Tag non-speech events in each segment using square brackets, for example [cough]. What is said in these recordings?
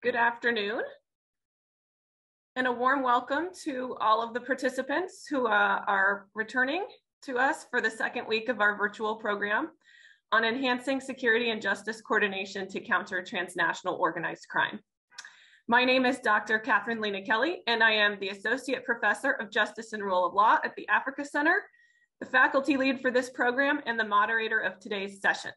Good afternoon. And a warm welcome to all of the participants who uh, are returning to us for the second week of our virtual program on enhancing security and justice coordination to counter transnational organized crime. My name is Dr. Catherine Lena Kelly, and I am the Associate Professor of Justice and Rule of Law at the Africa Center, the faculty lead for this program, and the moderator of today's session.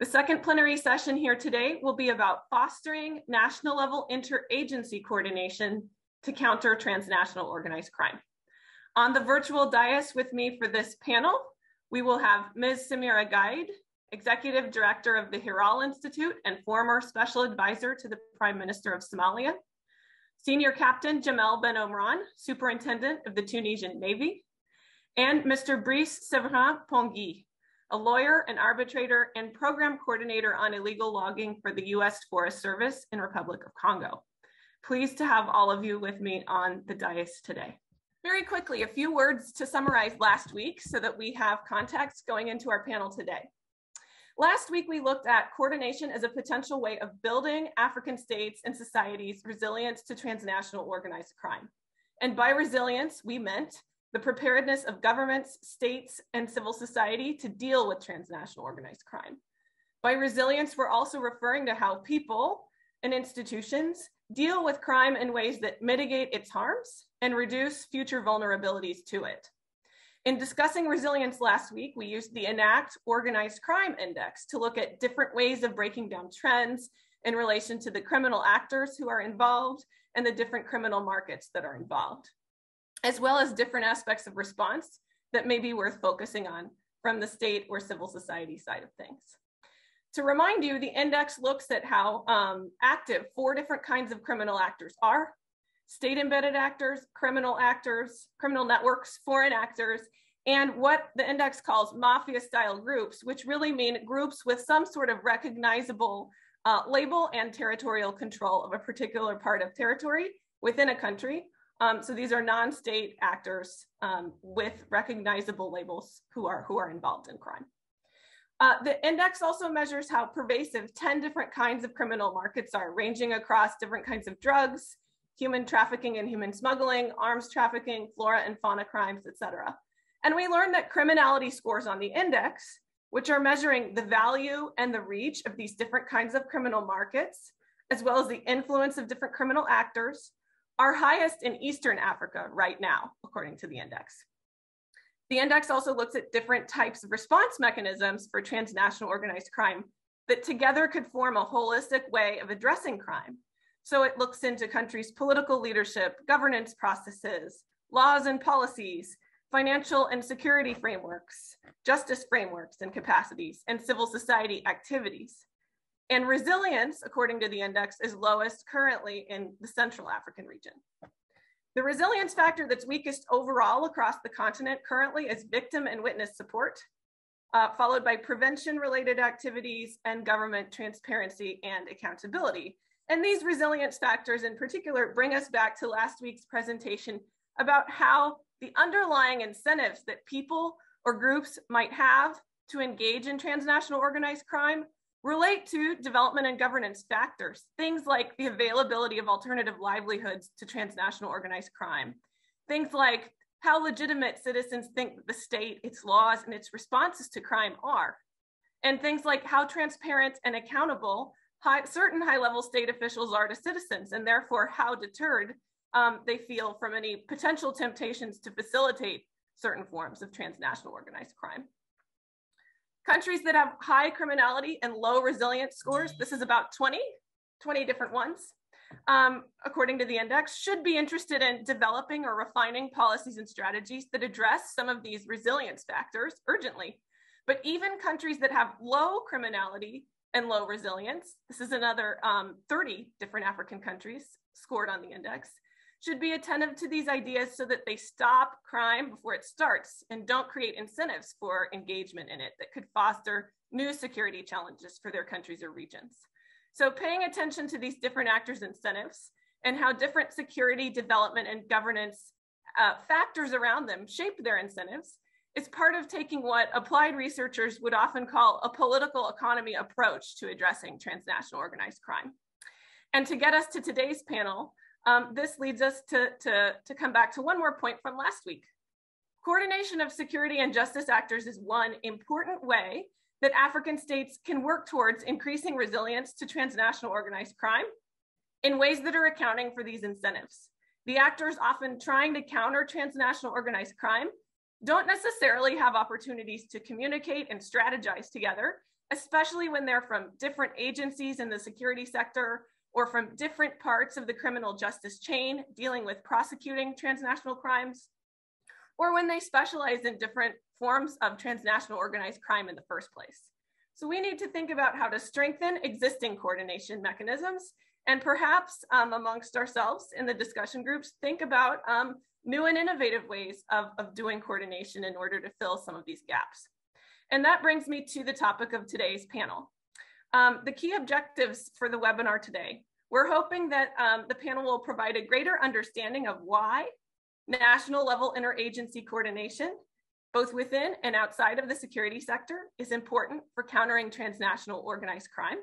The second plenary session here today will be about fostering national level interagency coordination to counter transnational organized crime. On the virtual dais with me for this panel, we will have Ms. Samira Gaid, Executive Director of the Hiraal Institute and former Special Advisor to the Prime Minister of Somalia, Senior Captain Jamel Ben Omrane, Superintendent of the Tunisian Navy, and Mr. Brice Severin Pongui, a lawyer, an arbitrator, and program coordinator on illegal logging for the US Forest Service in Republic of Congo. Pleased to have all of you with me on the dais today. Very quickly, a few words to summarize last week so that we have context going into our panel today. Last week, we looked at coordination as a potential way of building African states and societies' resilience to transnational organized crime. And by resilience, we meant the preparedness of governments, states, and civil society to deal with transnational organized crime. By resilience, we're also referring to how people and institutions deal with crime in ways that mitigate its harms and reduce future vulnerabilities to it. In discussing resilience last week, we used the ENACT Organized Crime Index to look at different ways of breaking down trends in relation to the criminal actors who are involved and the different criminal markets that are involved as well as different aspects of response that may be worth focusing on from the state or civil society side of things. To remind you, the index looks at how um, active four different kinds of criminal actors are, state embedded actors, criminal actors, criminal networks, foreign actors, and what the index calls mafia style groups, which really mean groups with some sort of recognizable uh, label and territorial control of a particular part of territory within a country, um, so these are non-state actors um, with recognizable labels who are, who are involved in crime. Uh, the index also measures how pervasive 10 different kinds of criminal markets are, ranging across different kinds of drugs, human trafficking and human smuggling, arms trafficking, flora and fauna crimes, et cetera. And we learned that criminality scores on the index, which are measuring the value and the reach of these different kinds of criminal markets, as well as the influence of different criminal actors, are highest in Eastern Africa right now, according to the index. The index also looks at different types of response mechanisms for transnational organized crime that together could form a holistic way of addressing crime. So it looks into countries' political leadership, governance processes, laws and policies, financial and security frameworks, justice frameworks and capacities, and civil society activities. And resilience, according to the index, is lowest currently in the Central African region. The resilience factor that's weakest overall across the continent currently is victim and witness support, uh, followed by prevention related activities and government transparency and accountability. And these resilience factors in particular bring us back to last week's presentation about how the underlying incentives that people or groups might have to engage in transnational organized crime relate to development and governance factors, things like the availability of alternative livelihoods to transnational organized crime, things like how legitimate citizens think the state, its laws, and its responses to crime are, and things like how transparent and accountable high, certain high level state officials are to citizens, and therefore how deterred um, they feel from any potential temptations to facilitate certain forms of transnational organized crime. Countries that have high criminality and low resilience scores, this is about 20, 20 different ones, um, according to the index, should be interested in developing or refining policies and strategies that address some of these resilience factors urgently. But even countries that have low criminality and low resilience, this is another um, 30 different African countries scored on the index, should be attentive to these ideas so that they stop crime before it starts and don't create incentives for engagement in it that could foster new security challenges for their countries or regions. So paying attention to these different actors' incentives and how different security, development, and governance uh, factors around them shape their incentives is part of taking what applied researchers would often call a political economy approach to addressing transnational organized crime. And to get us to today's panel, um, this leads us to, to, to come back to one more point from last week. Coordination of security and justice actors is one important way that African states can work towards increasing resilience to transnational organized crime in ways that are accounting for these incentives. The actors often trying to counter transnational organized crime don't necessarily have opportunities to communicate and strategize together, especially when they're from different agencies in the security sector or from different parts of the criminal justice chain dealing with prosecuting transnational crimes, or when they specialize in different forms of transnational organized crime in the first place. So we need to think about how to strengthen existing coordination mechanisms and perhaps um, amongst ourselves in the discussion groups, think about um, new and innovative ways of, of doing coordination in order to fill some of these gaps. And that brings me to the topic of today's panel. Um, the key objectives for the webinar today. We're hoping that um, the panel will provide a greater understanding of why national level interagency coordination, both within and outside of the security sector, is important for countering transnational organized crime.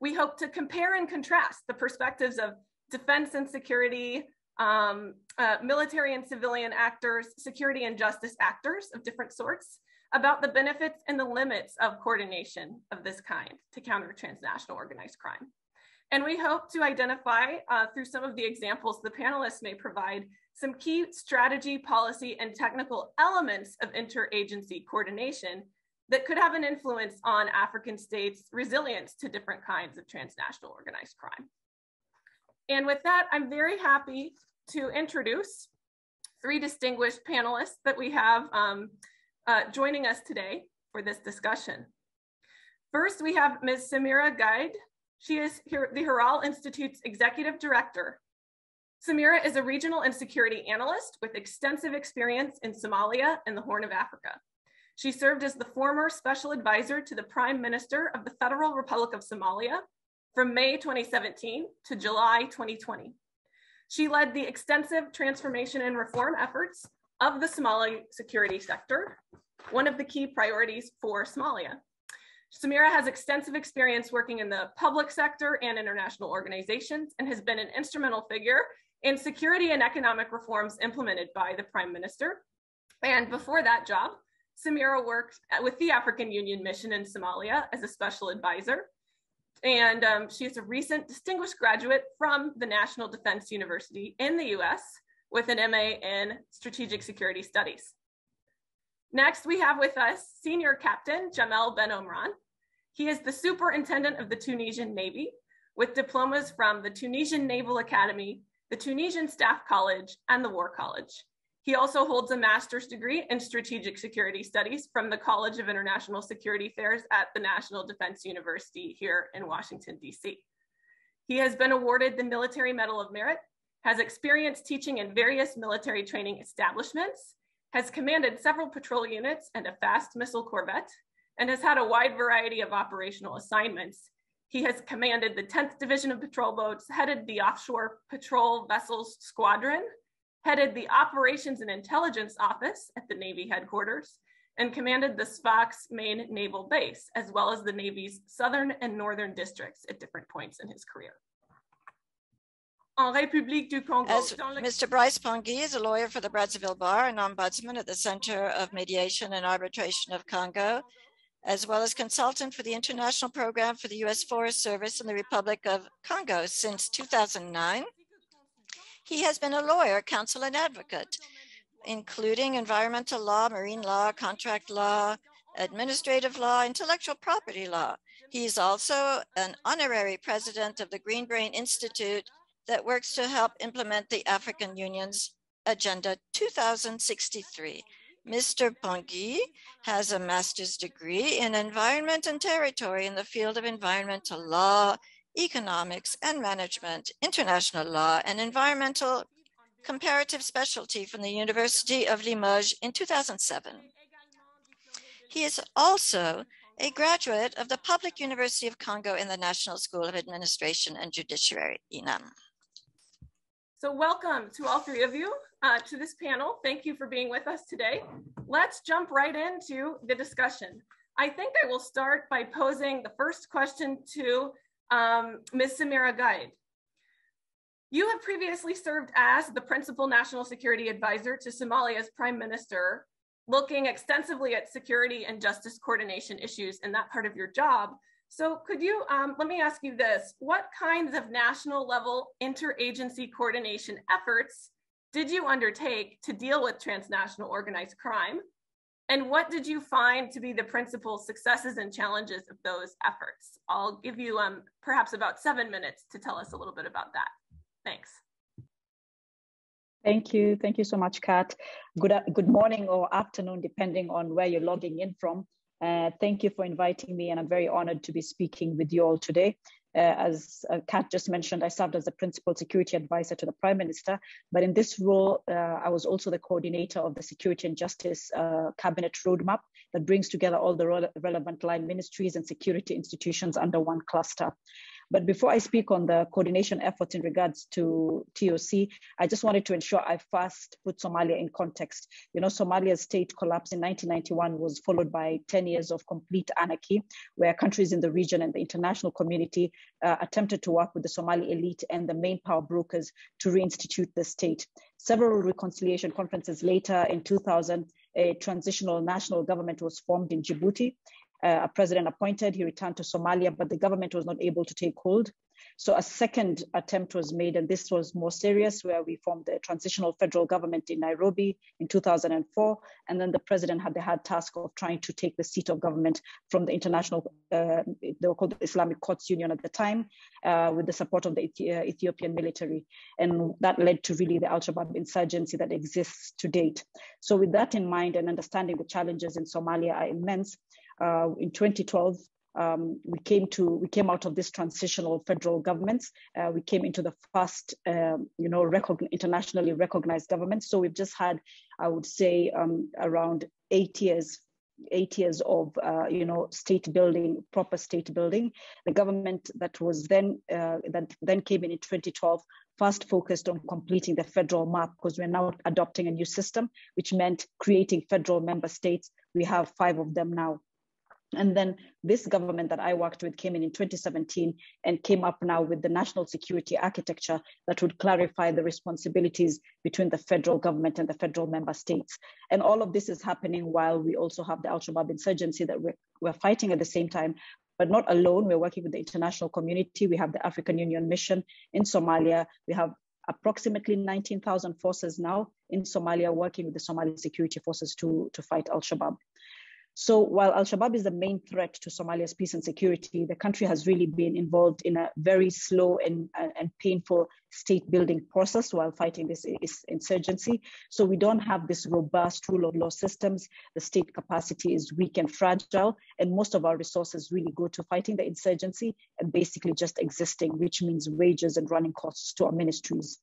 We hope to compare and contrast the perspectives of defense and security, um, uh, military and civilian actors, security and justice actors of different sorts, about the benefits and the limits of coordination of this kind to counter transnational organized crime. And we hope to identify uh, through some of the examples the panelists may provide some key strategy, policy, and technical elements of interagency coordination that could have an influence on African states' resilience to different kinds of transnational organized crime. And with that, I'm very happy to introduce three distinguished panelists that we have um, uh, joining us today for this discussion. First, we have Ms. Samira Gaid. She is the Hiraal Institute's executive director. Samira is a regional and security analyst with extensive experience in Somalia and the Horn of Africa. She served as the former special advisor to the Prime Minister of the Federal Republic of Somalia from May 2017 to July 2020. She led the extensive transformation and reform efforts of the Somali security sector, one of the key priorities for Somalia. Samira has extensive experience working in the public sector and international organizations and has been an instrumental figure in security and economic reforms implemented by the Prime Minister. And before that job, Samira worked with the African Union mission in Somalia as a special advisor. And um, she is a recent distinguished graduate from the National Defense University in the US with an MA in Strategic Security Studies. Next, we have with us Senior Captain Jamel Ben Omrane. He is the Superintendent of the Tunisian Navy with diplomas from the Tunisian Naval Academy, the Tunisian Staff College, and the War College. He also holds a master's degree in strategic security studies from the College of International Security Affairs at the National Defense University here in Washington, DC. He has been awarded the Military Medal of Merit has experience teaching in various military training establishments, has commanded several patrol units and a fast missile corvette, and has had a wide variety of operational assignments. He has commanded the 10th Division of Patrol Boats, headed the Offshore Patrol Vessels Squadron, headed the Operations and Intelligence Office at the Navy headquarters, and commanded the Sfax main naval base, as well as the Navy's southern and northern districts at different points in his career. As Mr. Brice Pongui is a lawyer for the Brazzaville Bar and ombudsman at the Center of Mediation and Arbitration of Congo, as well as consultant for the International Program for the U.S. Forest Service in the Republic of Congo since 2009. He has been a lawyer, counsel, and advocate, including environmental law, marine law, contract law, administrative law, intellectual property law. He's also an honorary president of the Green Brain Institute that works to help implement the African Union's Agenda 2063. Mr. Pongui has a master's degree in environment and territory in the field of environmental law, economics and management, international law, and environmental comparative specialty from the University of Limoges in 2007. He is also a graduate of the Public University of Congo in the National School of Administration and Judiciary, INAM. So welcome to all three of you uh, to this panel. Thank you for being with us today. Let's jump right into the discussion. I think I will start by posing the first question to um, Ms. Samira Gaid. You have previously served as the principal national security advisor to Somalia's prime minister, looking extensively at security and justice coordination issues in that part of your job. So could you, um, let me ask you this, what kinds of national level interagency coordination efforts did you undertake to deal with transnational organized crime? And what did you find to be the principal successes and challenges of those efforts? I'll give you um, perhaps about seven minutes to tell us a little bit about that. Thanks. Thank you. Thank you so much, Kat. Good, good morning or afternoon, depending on where you're logging in from. Uh, thank you for inviting me, and I'm very honored to be speaking with you all today. Uh, as uh, Kat just mentioned, I served as the principal security advisor to the Prime Minister, but in this role, uh, I was also the coordinator of the Security and Justice uh, Cabinet Roadmap that brings together all the re relevant line ministries and security institutions under one cluster. But before I speak on the coordination efforts in regards to TOC, I just wanted to ensure I first put Somalia in context. You know, Somalia's state collapse in 1991 was followed by 10 years of complete anarchy, where countries in the region and the international community uh, attempted to work with the Somali elite and the main power brokers to reinstitute the state. Several reconciliation conferences later in 2000, a transitional national government was formed in Djibouti a president appointed. He returned to Somalia, but the government was not able to take hold. So a second attempt was made, and this was more serious, where we formed the transitional federal government in Nairobi in 2004. And then the president had the hard task of trying to take the seat of government from the international, uh, they were called the Islamic Courts Union at the time, uh, with the support of the uh, Ethiopian military. And that led to really the Al Shabaab insurgency that exists to date. So, with that in mind and understanding the challenges in Somalia are immense, uh, in 2012, um, we came to we came out of this transitional federal governments. Uh, we came into the first, um, you know, internationally recognized government. So we've just had, I would say, um, around eight years eight years of uh, you know state building proper state building the government that was then uh, that then came in in 2012 first focused on completing the federal map because we're now adopting a new system which meant creating federal member states we have five of them now and then this government that I worked with came in in 2017 and came up now with the national security architecture that would clarify the responsibilities between the federal government and the federal member states. And all of this is happening while we also have the Al Shabaab insurgency that we're, we're fighting at the same time. But not alone, we're working with the international community. We have the African Union mission in Somalia. We have approximately 19,000 forces now in Somalia working with the Somali security forces to, to fight Al Shabaab. So while Al Shabaab is the main threat to Somalia's peace and security, the country has really been involved in a very slow and, and painful state building process while fighting this insurgency. So we don't have this robust rule of law systems. The state capacity is weak and fragile, and most of our resources really go to fighting the insurgency and basically just existing, which means wages and running costs to our ministries.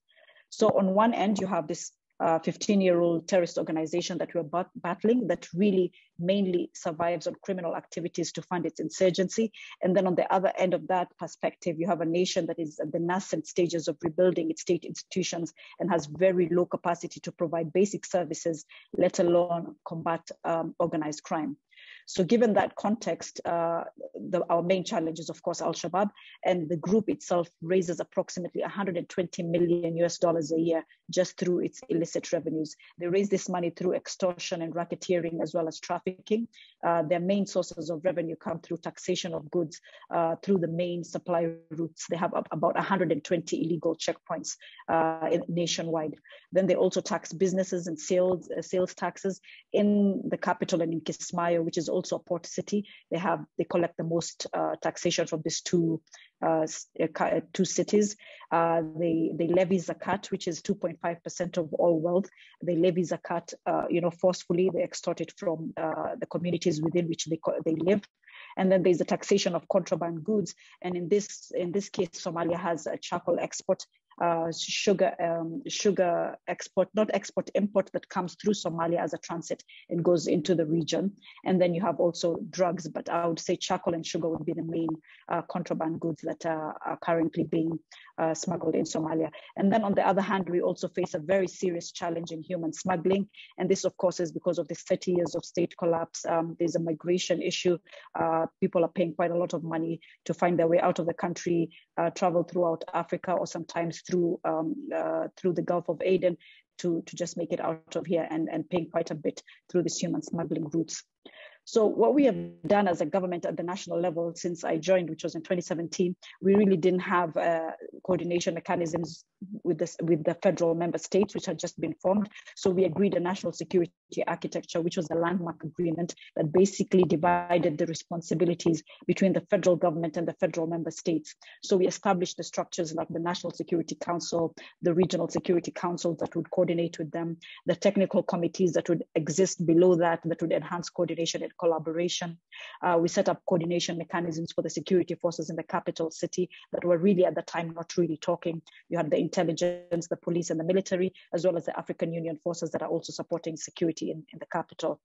So on one end, you have this 15 year old terrorist organization that we're bat- battling that really mainly survives on criminal activities to fund its insurgency. And then on the other end of that perspective, you have a nation that is at the nascent stages of rebuilding its state institutions and has very low capacity to provide basic services, let alone combat um, organized crime. So given that context, uh, the, our main challenge is of course Al-Shabaab and the group itself raises approximately 120 million US dollars a year just through its illicit revenues. They raise this money through extortion and racketeering as well as trafficking. Uh, their main sources of revenue come through taxation of goods uh, through the main supply routes. They have about 120 illegal checkpoints uh, nationwide. Then they also tax businesses and sales uh, sales taxes in the capital and in Kismayo, which is also a port city. They have they collect the most uh, taxation from these two uh, uh two cities. Uh, they they levy zakat, which is 2.5 percent of all wealth. They levy zakat, uh, you know, forcefully. They extort it from uh, the communities within which they they live. And then there's the taxation of contraband goods. And in this in this case, Somalia has a charcoal export uh, sugar um, sugar export, not export, import that comes through Somalia as a transit and goes into the region. And then you have also drugs, but I would say charcoal and sugar would be the main uh, contraband goods that are currently being uh, smuggled in Somalia. And then on the other hand, we also face a very serious challenge in human smuggling. And this, of course, is because of the 30 years of state collapse. Um, there's a migration issue. Uh, people are paying quite a lot of money to find their way out of the country, uh, travel throughout Africa, or sometimes through um, uh, through the Gulf of Aden to, to just make it out of here and, and paying quite a bit through these human smuggling routes. So what we have done as a government at the national level since I joined, which was in 2017, we really didn't have uh, coordination mechanisms with, with the federal member states, which had just been formed. So we agreed a national security architecture, which was a landmark agreement that basically divided the responsibilities between the federal government and the federal member states. So we established the structures like the National Security Council, the regional security councils that would coordinate with them, the technical committees that would exist below that, that would enhance coordination collaboration. Uh, we set up coordination mechanisms for the security forces in the capital city that were really at the time not really talking. You had the intelligence, the police and the military, as well as the African Union forces that are also supporting security in, in the capital.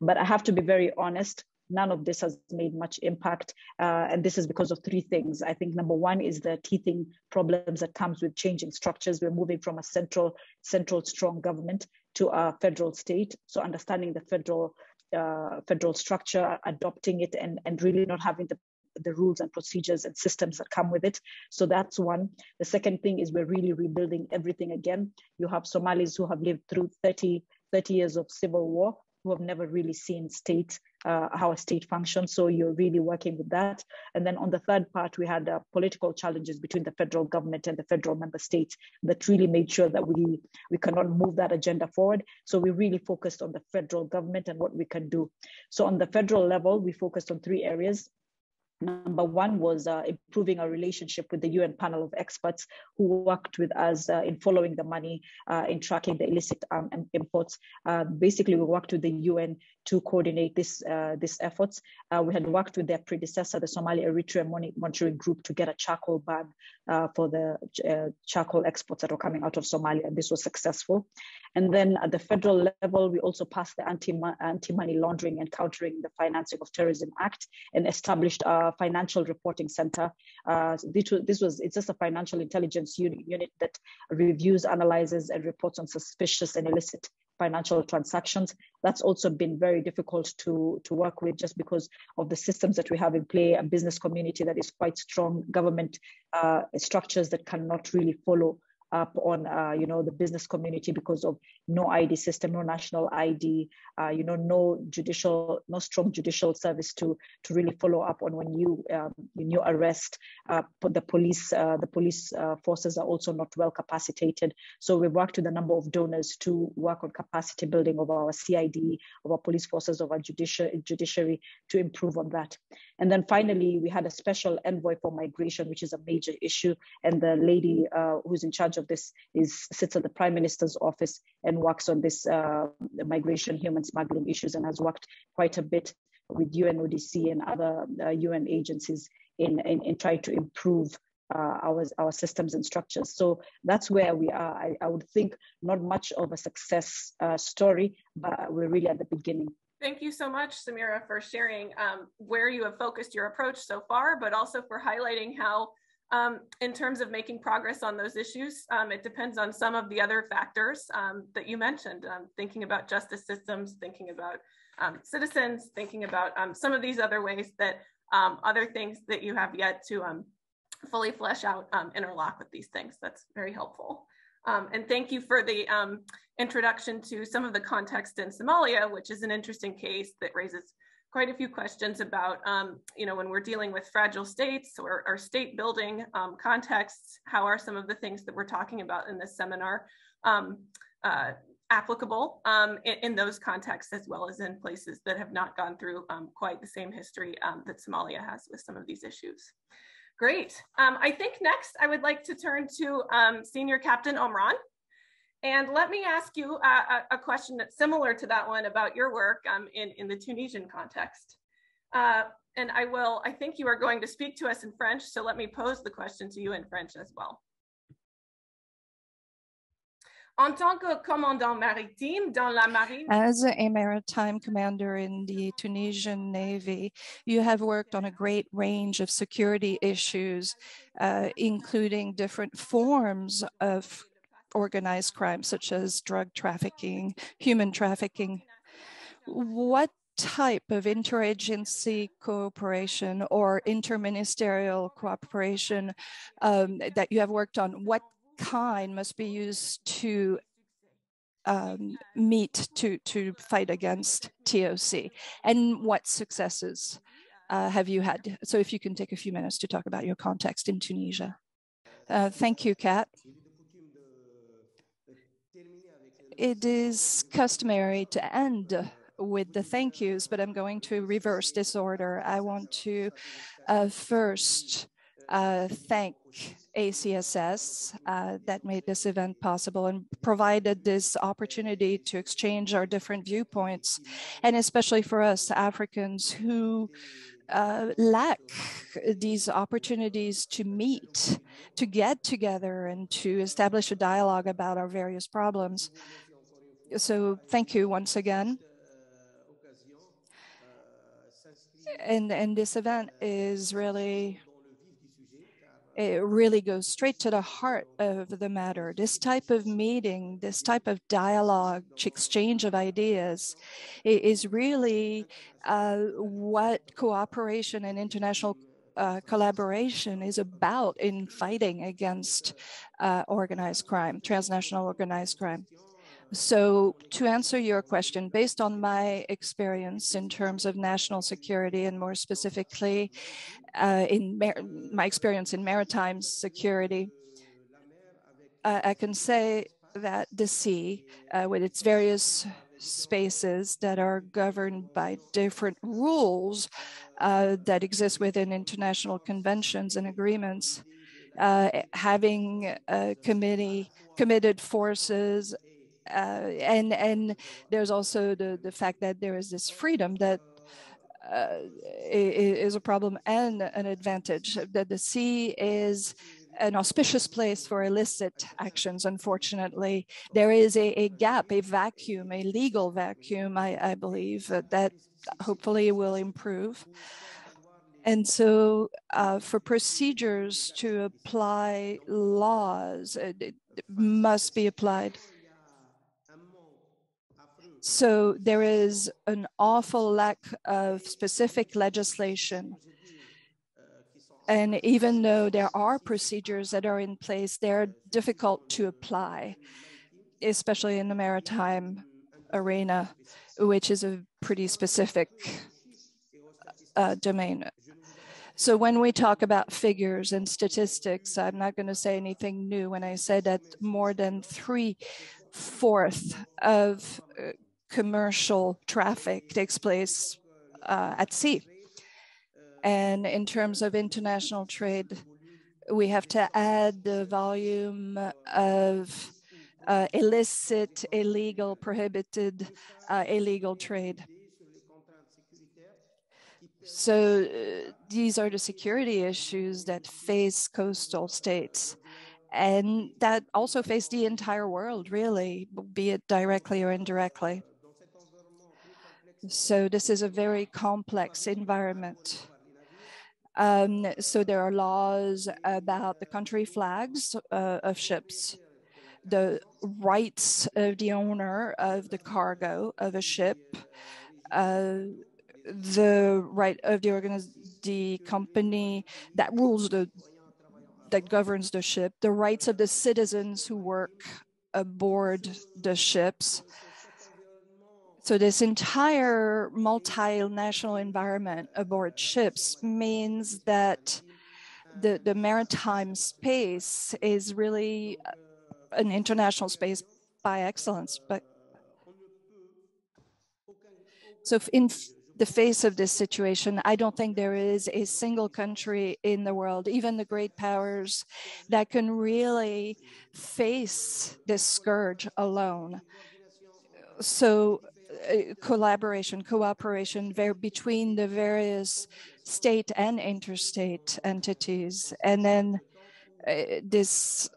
But I have to be very honest, none of this has made much impact. Uh, and this is because of three things. I think number one is the teething problems that comes with changing structures. We're moving from a central, central strong government to a federal state. So understanding the federal uh, federal structure, adopting it, and, and really not having the the rules and procedures and systems that come with it. So that's one. The second thing is we're really rebuilding everything again. You have Somalis who have lived through 30, 30 years of civil war who have never really seen state, uh, how a state functions. So you're really working with that. And then on the third part, we had uh, political challenges between the federal government and the federal member states that really made sure that we, we cannot move that agenda forward. So we really focused on the federal government and what we can do. So on the federal level, we focused on three areas. Number one was uh, improving our relationship with the UN panel of experts who worked with us uh, in following the money, uh, in tracking the illicit um, imports. Uh, basically, we worked with the UN to coordinate this uh, these efforts. Uh, we had worked with their predecessor, the Somali Eritrea Monitoring Group, to get a charcoal ban for the charcoal exports that were coming out of Somalia, and this was successful. And then at the federal level, we also passed the anti anti money laundering and countering the financing of terrorism act and established financial reporting center. Uh, this, was, it's just a financial intelligence unit, unit that reviews, analyzes, and reports on suspicious and illicit financial transactions. That's also been very difficult to, to work with just because of the systems that we have in play, a business community that is quite strong, government uh, structures that cannot really follow up on uh, you know the business community because of no ID system, no national ID, uh, you know no judicial, no strong judicial service to to really follow up on when you um, when you arrest. Uh, the police uh, the police uh, forces are also not well capacitated. So we've worked with a number of donors to work on capacity building of our CID, of our police forces, of our judiciary judiciary to improve on that. And then finally, we had a special envoy for migration, which is a major issue, and the lady uh, who's in charge of this is sits at the prime minister's office and works on this uh, migration human smuggling issues and has worked quite a bit with UNODC and other uh, UN agencies in, in, in trying to improve uh, our, our systems and structures. So that's where we are. I, I would think not much of a success uh, story, but we're really at the beginning. Thank you so much, Samira, for sharing um, where you have focused your approach so far, but also for highlighting how um, in terms of making progress on those issues, um, it depends on some of the other factors um, that you mentioned, um, thinking about justice systems, thinking about um, citizens, thinking about um, some of these other ways that other things that you have yet to fully flesh out interlock with these things. That's very helpful. and thank you for the introduction to some of the context in Somalia, which is an interesting case that raises quite a few questions about, um, you know, when we're dealing with fragile states or, or state building um, contexts, how are some of the things that we're talking about in this seminar um, uh, applicable um, in, in, those contexts as well as in places that have not gone through um, quite the same history um, that Somalia has with some of these issues. Great. I think next I would like to turn to Senior Captain Omrane. And let me ask you a, a, question that's similar to that one about your work um, in, in the Tunisian context. Uh, and I will, I think you are going to speak to us in French, so let me pose the question to you in French as well. As a maritime commander in the Tunisian Navy, you have worked on a great range of security issues, uh, including different forms of organized crime, such as drug trafficking, human trafficking. What type of interagency cooperation or interministerial cooperation um, that you have worked on, what kind must be used to um, meet to, to fight against TOC? And what successes uh, have you had? So if you can take a few minutes to talk about your context in Tunisia. Uh, thank you, Kat. It is customary to end with the thank yous, but I'm going to reverse this order. I want to uh, first uh, thank ACSS uh, that made this event possible and provided this opportunity to exchange our different viewpoints, and especially for us Africans who uh, lack these opportunities to meet, to get together, and to establish a dialogue about our various problems. So, thank you once again. And, and this event is really it really goes straight to the heart of the matter. This type of meeting, this type of dialogue, exchange of ideas is really uh, what cooperation and international uh, collaboration is about in fighting against uh, organized crime, transnational organized crime. So to answer your question, based on my experience in terms of national security and more specifically uh, in my experience in maritime security, uh, I can say that the sea, uh, with its various spaces that are governed by different rules uh, that exist within international conventions and agreements, uh, having a committee committed forces uh, and and there's also the the fact that there is this freedom that uh, is a problem and an advantage. That the sea is an auspicious place for illicit actions. Unfortunately, there is a, a gap, a vacuum, a legal vacuum. I, I believe uh, that hopefully will improve. And so, uh, for procedures to apply laws, it must be applied so there is an awful lack of specific legislation. And even though there are procedures that are in place, they're difficult to apply, especially in the maritime arena, which is a pretty specific uh, domain. So when we talk about figures and statistics, I'm not going to say anything new when I say that more than three fourth of uh, commercial traffic takes place uh, at sea. And in terms of international trade, we have to add the volume of uh, illicit, illegal, prohibited, uh, illegal trade. So uh, these are the security issues that face coastal states and that also face the entire world, really, be it directly or indirectly. So this is a very complex environment. Um, so there are laws about the country flags uh, of ships, the rights of the owner of the cargo of a ship, uh, the right of the the company that rules the that governs the ship, the rights of the citizens who work aboard the ships, so this entire multinational environment aboard ships means that the, the maritime space is really an international space by excellence. But so in the face of this situation, I don't think there is a single country in the world, even the great powers, that can really face this scourge alone. So collaboration, cooperation between the various state and interstate entities. And then uh, this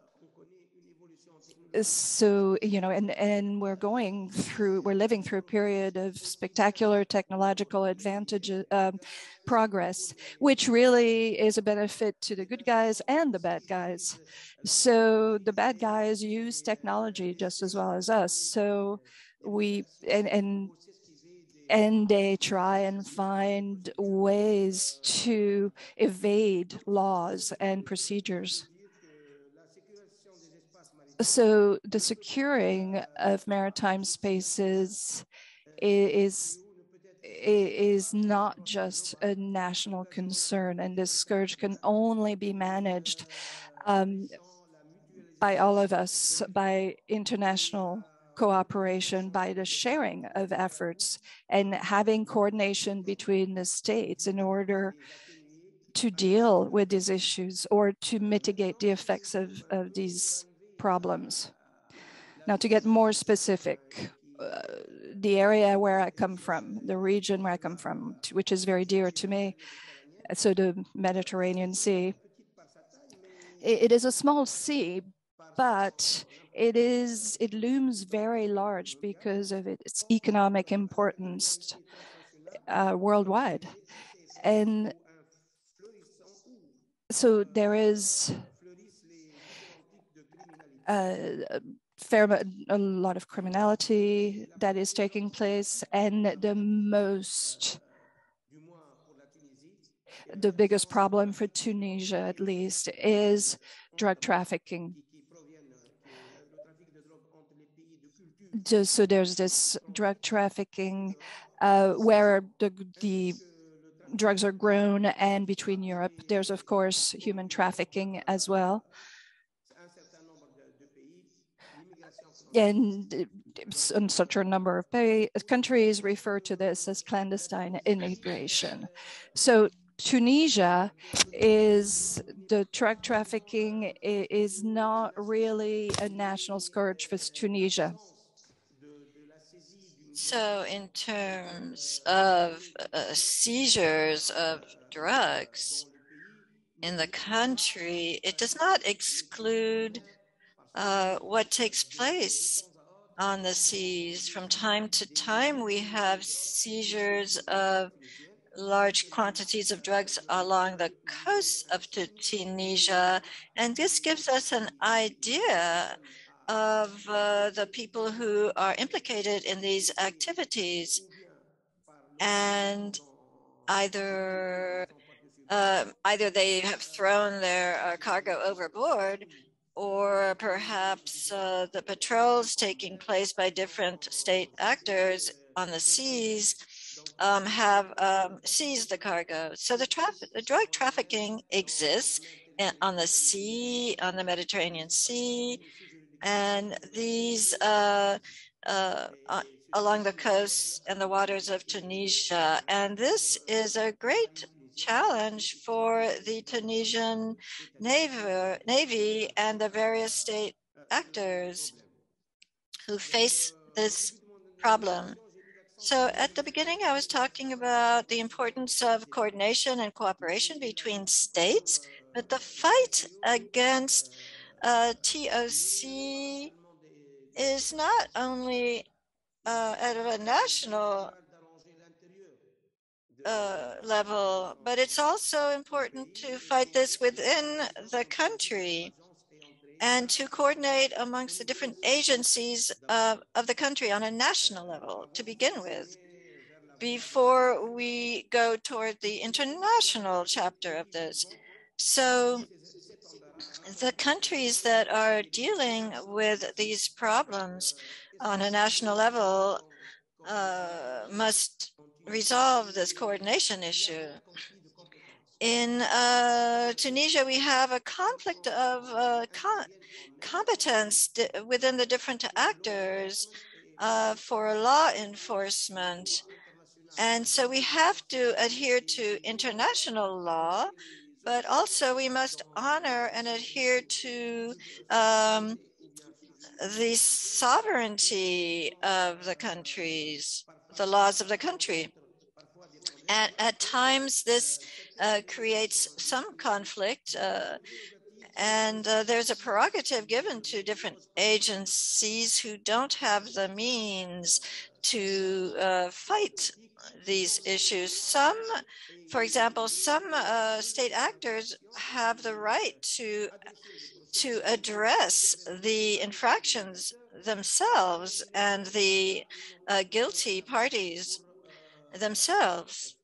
so you know and and we're going through we're living through a period of spectacular technological advantage um, progress which really is a benefit to the good guys and the bad guys so the bad guys use technology just as well as us so we and and and they try and find ways to evade laws and procedures. So the securing of maritime spaces is is not just a national concern, and this scourge can only be managed um, by all of us, by international cooperation, by the sharing of efforts, and having coordination between the states in order to deal with these issues or to mitigate the effects of, of these problems. Now, to get more specific, uh, the area where I come from, the region where I come from, which is very dear to me, so the Mediterranean Sea, it, it is a small sea, but it is it looms very large because of its economic importance uh, worldwide, and so there is a fair a lot of criminality that is taking place and the most the biggest problem for Tunisia at least is drug trafficking. Just, so there's this drug trafficking uh, where the, the drugs are grown and between Europe. There's of course human trafficking as well. and in such a number of countries refer to this as clandestine immigration. So Tunisia is the drug trafficking is not really a national scourge for Tunisia. So in terms of uh, seizures of drugs in the country, it does not exclude uh, what takes place on the seas. From time to time, we have seizures of large quantities of drugs along the coast of Tunisia. And this gives us an idea of uh, the people who are implicated in these activities. And either uh, either they have thrown their uh, cargo overboard or perhaps uh, the patrols taking place by different state actors on the seas um, have um, seized the cargo. So the, the drug trafficking exists on the sea, on the Mediterranean Sea, and these uh, uh, uh along the coasts and the waters of Tunisia. And this is a great challenge for the Tunisian Navy, Navy and the various state actors who face this problem. So at the beginning, I was talking about the importance of coordination and cooperation between states, but the fight against uh, TOC is not only uh, at a national uh, level, but it's also important to fight this within the country and to coordinate amongst the different agencies uh, of the country on a national level to begin with before we go toward the international chapter of this. So the countries that are dealing with these problems on a national level uh, must resolve this coordination issue. In uh, Tunisia, we have a conflict of uh, co competence within the different actors uh, for law enforcement. And so we have to adhere to international law, but also we must honor and adhere to um, the sovereignty of the countries, the laws of the country. And at times, this uh, creates some conflict, uh, And uh, there's a prerogative given to different agencies who don't have the means to uh, fight these issues. Some, for example, some uh, state actors have the right to to address the infractions themselves and the uh, guilty parties themselves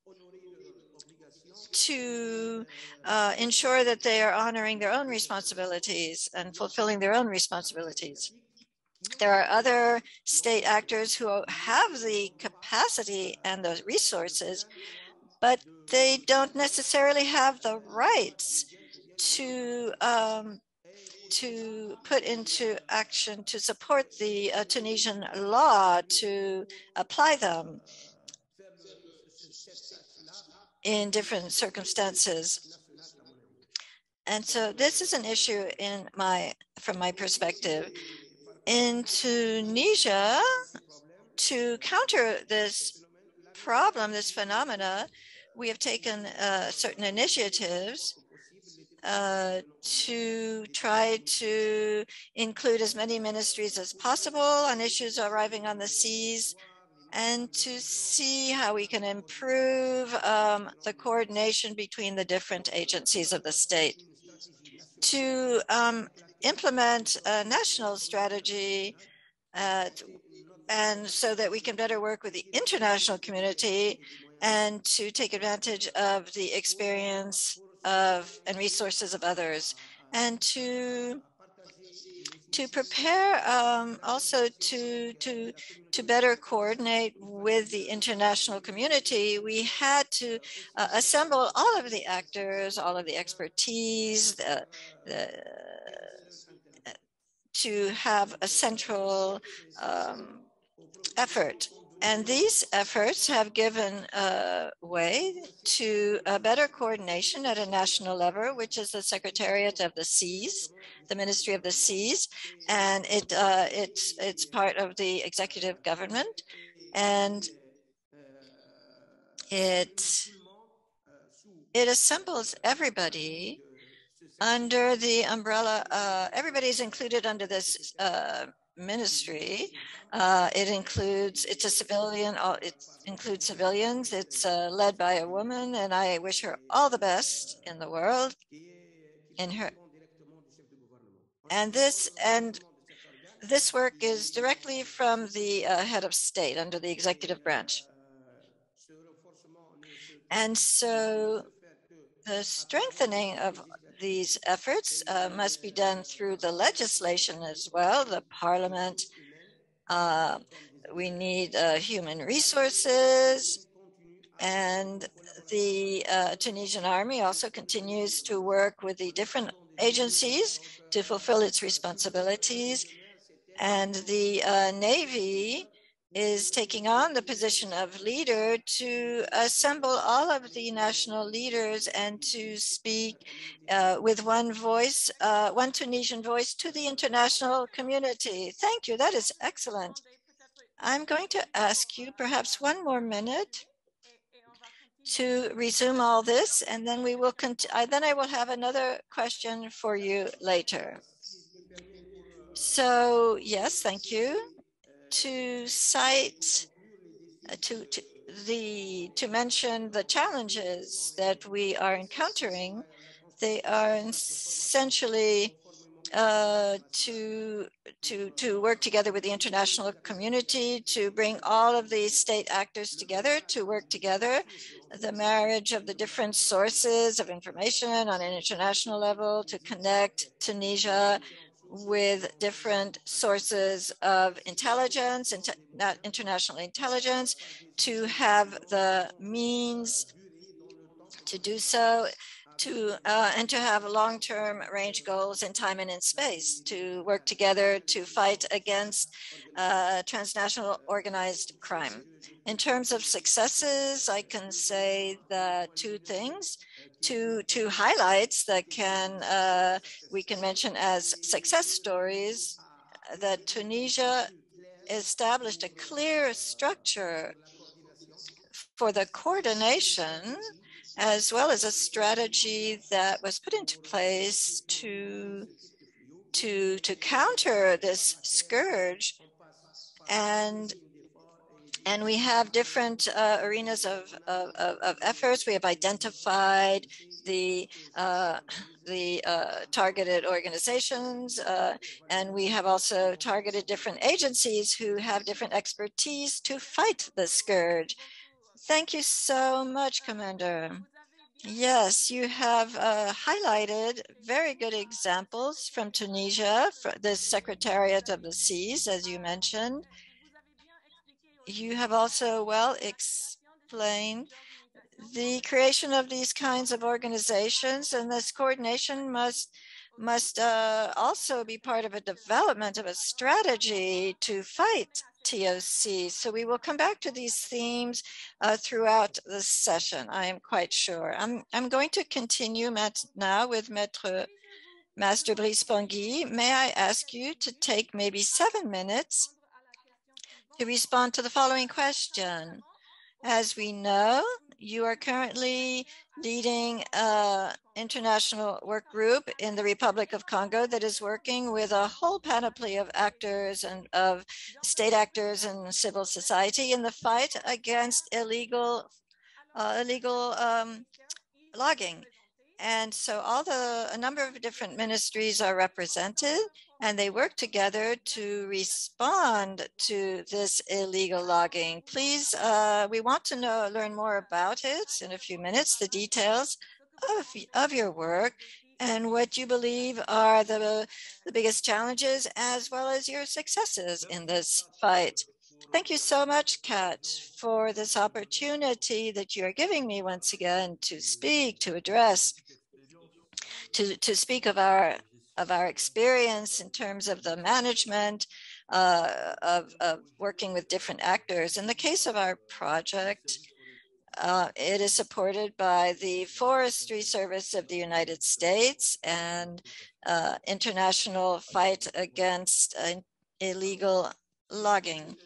to uh, ensure that they are honoring their own responsibilities and fulfilling their own responsibilities. There are other state actors who have the capacity and the resources, but they don't necessarily have the rights to um, to put into action to support the uh, Tunisian law to apply them in different circumstances. And so this is an issue in my from my perspective. In Tunisia, to counter this problem, this phenomena, we have taken uh, certain initiatives uh, to try to include as many ministries as possible on issues arriving on the seas and to see how we can improve um, the coordination between the different agencies of the state. To um, implement a national strategy uh, and so that we can better work with the international community and to take advantage of the experience of and resources of others and to to prepare um, also to to to better coordinate with the international community, we had to uh, assemble all of the actors, all of the expertise, the, the, to have a central um, effort. And these efforts have given uh, way to a better coordination at a national level, which is the Secretariat of the Seas, the Ministry of the Seas, and it uh, it's it's part of the executive government, and it it assembles everybody under the umbrella. Uh, everybody's included under this uh, ministry. Uh, it includes, it's a civilian, uh, it includes civilians. It's uh, led by a woman, and I wish her all the best in the world. In her, and this and this work is directly from the uh, head of state under the executive branch. And so the strengthening of these efforts uh, must be done through the legislation as well, the parliament. Uh, we need uh, human resources and the uh, Tunisian army also continues to work with the different agencies to fulfill its responsibilities. And the uh, Navy is taking on the position of leader to assemble all of the national leaders and to speak uh, with one voice, uh, one Tunisian voice to the international community. Thank you. That is excellent. I'm going to ask you perhaps one more minute to resume all this, and then we will continue. Then I will have another question for you later. So yes, thank you to cite uh, to, to the to mention the challenges that we are encountering. They are essentially uh, to to to work together with the international community to bring all of the state actors together to work together the marriage of the different sources of information on an international level to connect Tunisia with different sources of intelligence and not international intelligence to have the means to do so to uh, and to have long-term range goals in time and in space to work together to fight against uh, transnational organized crime. In terms of successes, I can say the two things two two highlights that can uh, we can mention as success stories that Tunisia established a clear structure for the coordination as well as a strategy that was put into place to to to counter this scourge and and we have different uh, arenas of, of, of, efforts. We have identified the uh, the uh, targeted organizations, uh, and we have also targeted different agencies who have different expertise to fight the scourge. Thank you so much, Commander. Yes, you have uh, highlighted very good examples from Tunisia, for the Secretariat of the Seas, as you mentioned. You have also well explained the creation of these kinds of organizations and this coordination must must uh, also be part of a development of a strategy to fight TOC. So we will come back to these themes uh, throughout the session, I am quite sure. I'm, I'm going to continue now with Maître, Master Brice Pongui. May I ask you to take maybe seven minutes to respond to the following question. As we know, you are currently leading an international work group in the Republic of Congo that is working with a whole panoply of actors and of state actors and civil society in the fight against illegal uh, illegal um, logging. And so all the, a number of different ministries are represented and they work together to respond to this illegal logging. Please, uh, we want to know, learn more about it in a few minutes, the details of, of your work and what you believe are the, the biggest challenges as well as your successes in this fight. Thank you so much, Kat, for this opportunity that you are giving me once again to speak, to address, to, to speak of our of our experience in terms of the management uh, of, of, working with different actors. In the case of our project, uh, it is supported by the Forestry Service of the United States and uh, international fight against uh, illegal logging.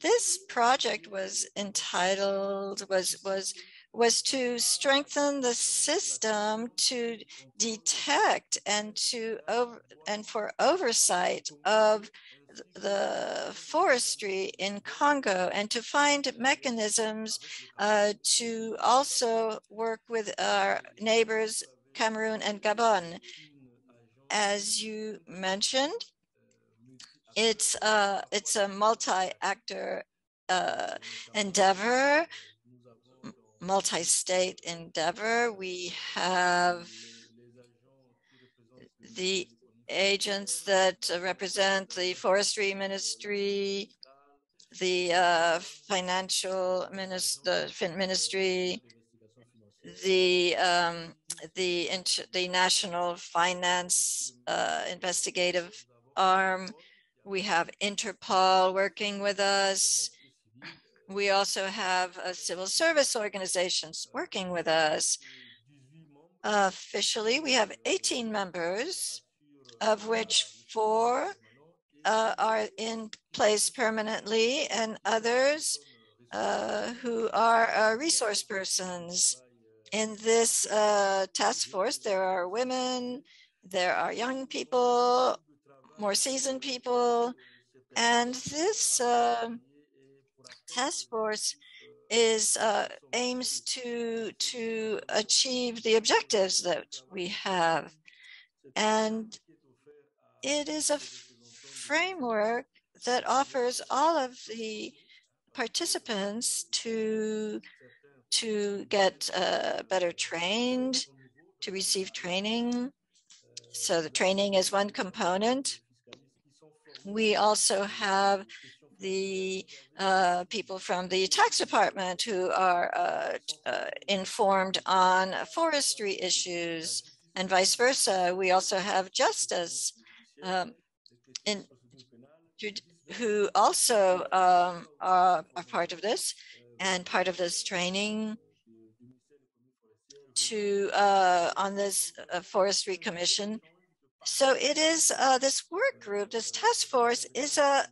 This project was entitled, was, was was to strengthen the system to detect and to over and for oversight of the forestry in Congo and to find mechanisms uh, to also work with our neighbors, Cameroon and Gabon. As you mentioned, it's, uh, it's a multi-actor uh, endeavor multi-state endeavor. We have the agents that represent the forestry ministry, the uh, financial minister, ministry, the um, the the national finance uh, investigative arm. We have Interpol working with us. We also have uh, civil service organizations working with us. Officially, we have 18 members, of which four uh, are in place permanently and others uh, who are uh, resource persons. In this uh, task force, there are women, there are young people, more seasoned people, and this task force is uh, aims to to achieve the objectives that we have, and it is a framework that offers all of the participants to to get uh, better trained, to receive training. So the training is one component. We also have the uh, people from the tax department who are uh, uh, informed on forestry issues and vice versa. We also have justice um, in, who also um, are, are part of this and part of this training to uh, on this uh, forestry commission. So it is uh, this work group, this task force is a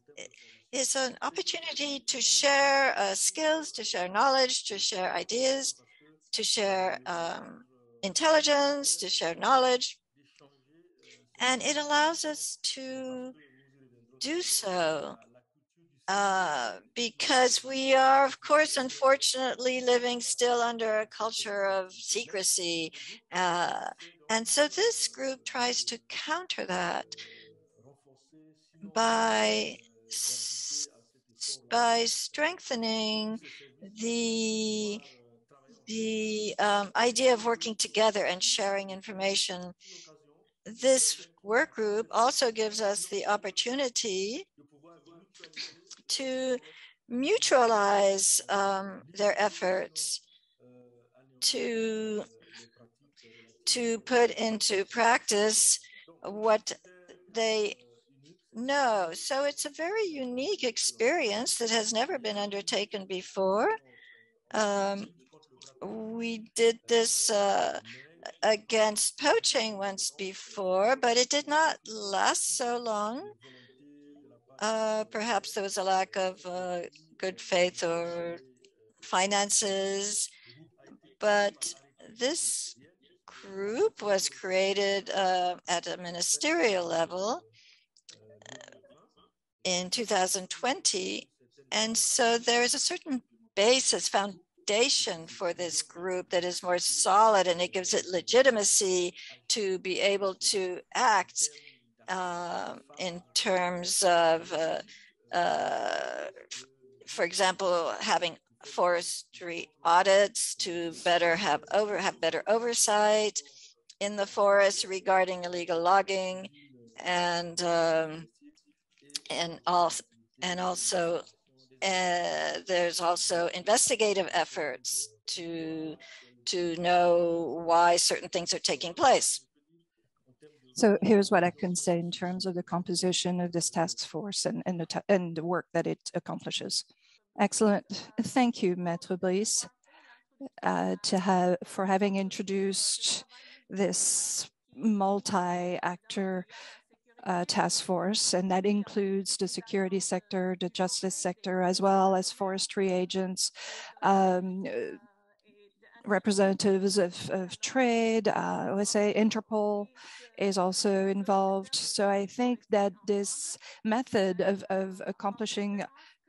is an opportunity to share uh, skills, to share knowledge, to share ideas, to share um, intelligence, to share knowledge, and it allows us to do so uh, because we are, of course, unfortunately living still under a culture of secrecy. Uh, and so this group tries to counter that by by strengthening the the um, idea of working together and sharing information. This work group also gives us the opportunity to mutualize um, their efforts to to put into practice what they know. So it's a very unique experience that has never been undertaken before. Um, we did this uh, against poaching once before, but it did not last so long. Uh, perhaps there was a lack of uh, good faith or finances, but this group was created uh, at a ministerial level in 2020. And so there is a certain basis, foundation for this group that is more solid and it gives it legitimacy to be able to act uh, in terms of, uh, uh, for example, having forestry audits to better have over have better oversight in the forest regarding illegal logging and um, and also and also uh, there's also investigative efforts to to know why certain things are taking place. So here's what I can say in terms of the composition of this task force and, and, the, and the work that it accomplishes. Excellent. Thank you, Maître Brice, uh, to have, for having introduced this multi-actor uh, task force, and that includes the security sector, the justice sector, as well as forestry agents, um, representatives of, of trade, uh, say Interpol is also involved. So I think that this method of, of accomplishing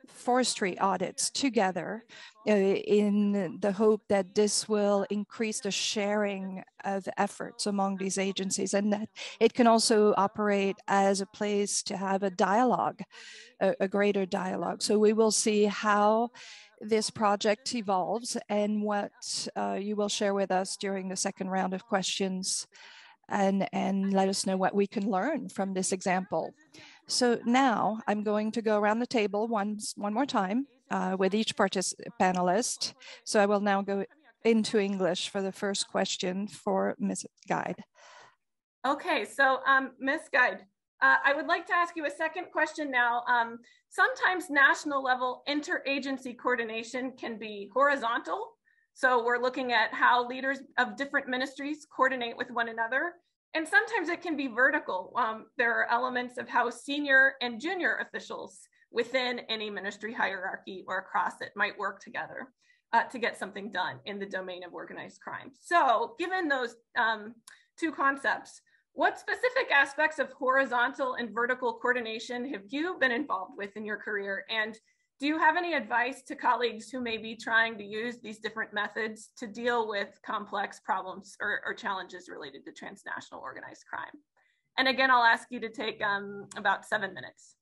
forestry audits together uh, in the hope that this will increase the sharing of efforts among these agencies and that it can also operate as a place to have a dialogue, a, a greater dialogue. So we will see how this project evolves and what uh, you will share with us during the second round of questions and, and let us know what we can learn from this example. So now I'm going to go around the table once, one more time uh, with each panelist. So I will now go into English for the first question for Ms. Gaid. Okay, so um, Ms. Gaid, uh, I would like to ask you a second question now. Um, sometimes national level interagency coordination can be horizontal. So we're looking at how leaders of different ministries coordinate with one another. And sometimes it can be vertical. Um, there are elements of how senior and junior officials within any ministry hierarchy or across it might work together uh, to get something done in the domain of organized crime. So given those um, two concepts, what specific aspects of horizontal and vertical coordination have you been involved with in your career? And do you have any advice to colleagues who may be trying to use these different methods to deal with complex problems or, or challenges related to transnational organized crime? And again, I'll ask you to take um, about seven minutes.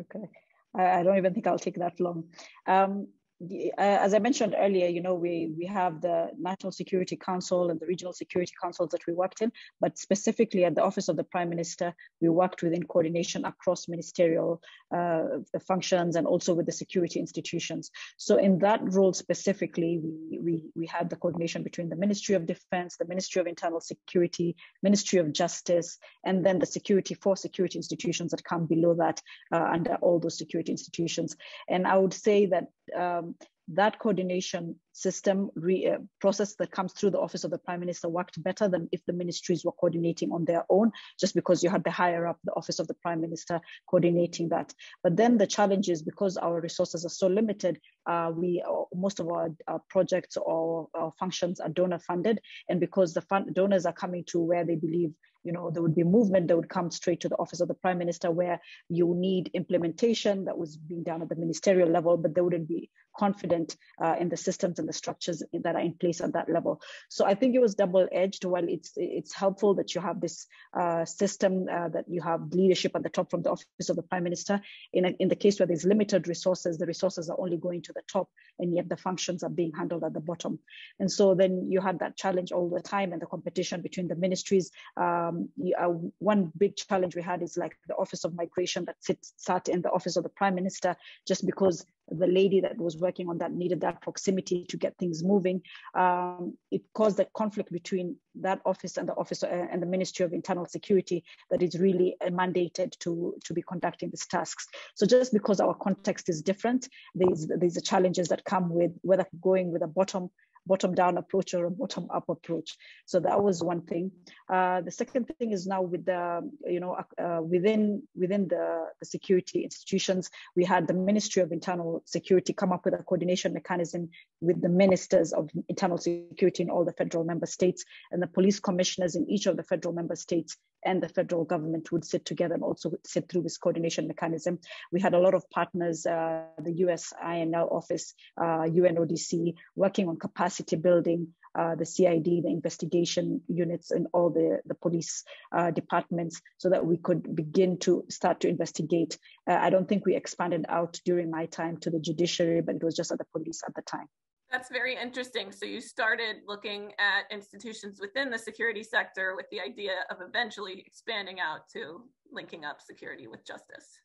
Okay. I don't even think I'll take that long. Um, uh, as I mentioned earlier, you know, we, we have the National Security Council and the regional security councils that we worked in, but specifically at the Office of the Prime Minister, we worked within coordination across ministerial uh, functions and also with the security institutions. So in that role specifically, we, we, we had the coordination between the Ministry of Defense, the Ministry of Internal Security, Ministry of Justice, and then the security for security institutions that come below that uh, under all those security institutions. And I would say that um, that coordination system re, uh, process that comes through the office of the prime minister worked better than if the ministries were coordinating on their own, just because you had the higher up, the office of the prime minister coordinating that. But then the challenge is because our resources are so limited, uh, we uh, most of our, our projects or our functions are donor funded, and because the fund, donors are coming to where they believe you know, there would be movement that would come straight to the office of the prime minister where you need implementation that was being done at the ministerial level, but there wouldn't be confident uh, in the systems and the structures that are in place at that level. So I think it was double edged. While it's it's helpful that you have this uh, system uh, that you have leadership at the top from the office of the prime minister. In a, in the case where there's limited resources, the resources are only going to the top, and yet the functions are being handled at the bottom. And so then you had that challenge all the time and the competition between the ministries. Um, you, uh, one big challenge we had is like the office of migration that sits sat in the office of the prime minister, just because the lady that was working on that needed that proximity to get things moving. Um, it caused a conflict between that office and the office uh, and the Ministry of Internal Security that is really uh, mandated to, to be conducting these tasks. So just because our context is different, there's, there's the challenges that come with whether going with a bottom bottom down approach or a bottom up approach. So that was one thing. Uh, the second thing is now with the, you know, uh, within within the, the security institutions, we had the Ministry of Internal Security come up with a coordination mechanism with the ministers of internal security in all the federal member states and the police commissioners in each of the federal member states and the federal government would sit together and also sit through this coordination mechanism. We had a lot of partners, uh, the US INL office, uh, UNODC, working on capacity building, uh, the CID, the investigation units, and all the, the police uh, departments so that we could begin to start to investigate. Uh, I don't think we expanded out during my time to the judiciary, but it was just at the police at the time. That's very interesting. So you started looking at institutions within the security sector with the idea of eventually expanding out to linking up security with justice.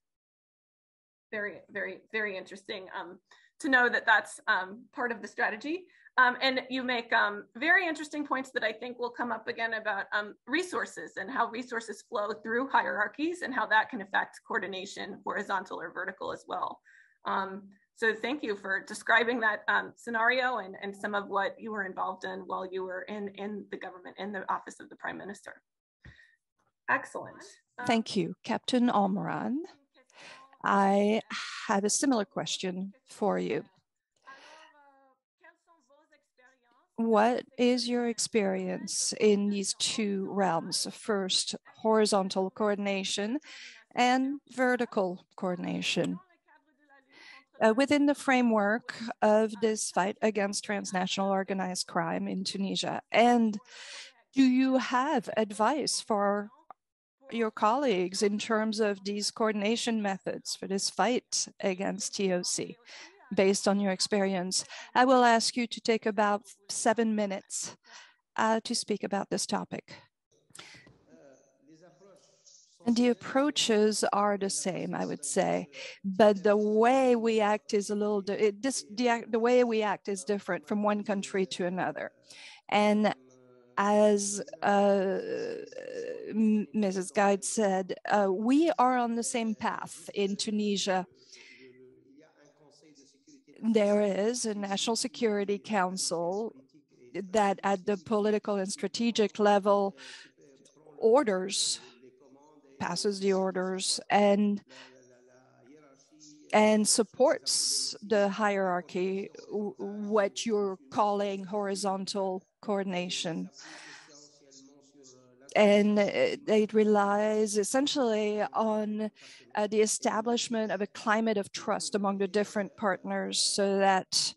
Very, very, very interesting um, to know that that's um, part of the strategy. Um, and you make um, very interesting points that I think will come up again about um, resources and how resources flow through hierarchies and how that can affect coordination, horizontal or vertical as well. Um, so thank you for describing that um, scenario and, and some of what you were involved in while you were in, in the government, in the office of the prime minister. Excellent. Um, thank you, Captain Omrane. I have a similar question for you. What is your experience in these two realms? First, horizontal coordination and vertical coordination uh, within the framework of this fight against transnational organized crime in Tunisia? And do you have advice for your colleagues in terms of these coordination methods for this fight against TOC based on your experience? I will ask you to take about seven minutes uh, to speak about this topic. And the approaches are the same, I would say, but the way we act is a little, it, this, the, the way we act is different from one country to another. And as uh, Mrs. Gaid said, uh, we are on the same path in Tunisia. There is a National Security Council that at the political and strategic level orders passes the orders and and supports the hierarchy, what you're calling horizontal coordination. And it relies essentially on uh, the establishment of a climate of trust among the different partners so that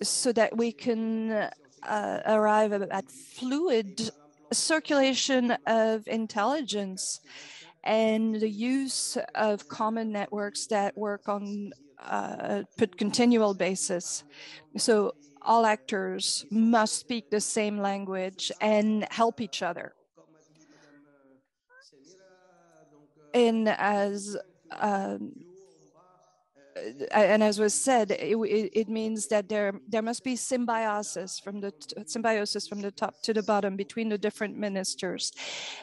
so that we can uh, arrive at fluid circulation of intelligence and the use of common networks that work on uh, a continual basis. So all actors must speak the same language and help each other. And as um, Uh, and as was said, it, it, means that there there must be symbiosis from the symbiosis from the top to the bottom between the different ministers,